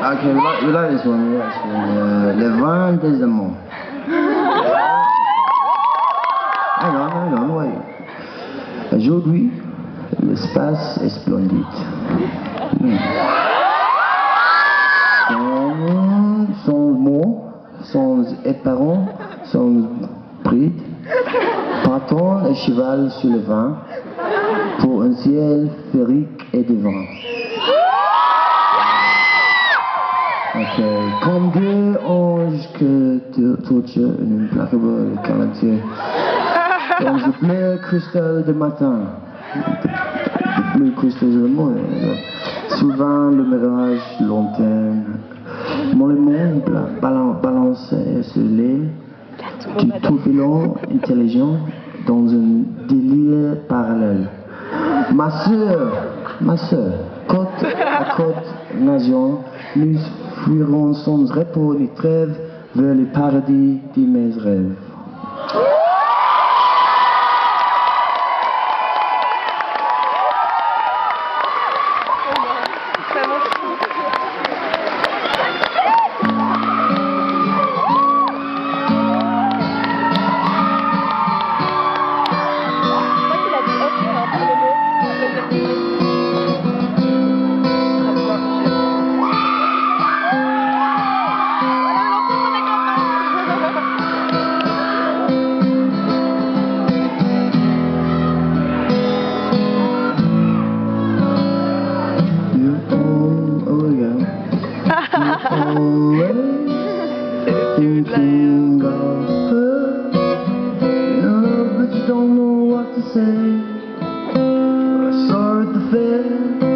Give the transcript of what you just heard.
là, ils sont, ils sont euh, le vin des amants. Ah non, non, non, oui. Aujourd'hui, l'espace est splendide. Hmm. Sans, sans mots, sans éparons, sans bride, partons et cheval sur le vin pour un ciel féerique et divin. Ok, comme deux anges que torture une implacable caractère dans le bleu cristal du matin, le bleu cristal du monde, souvent le mirage lointain, mon monde balan- balancé sur l'aile du tourbillon intelligent dans un délire parallèle. Ma sœur, ma sœur, côte à côte nageant, nous fuirons sans repos ni trêve vers le paradis de mes rêves. If you'd Love, but you don't know what to say. I saw her at the fair.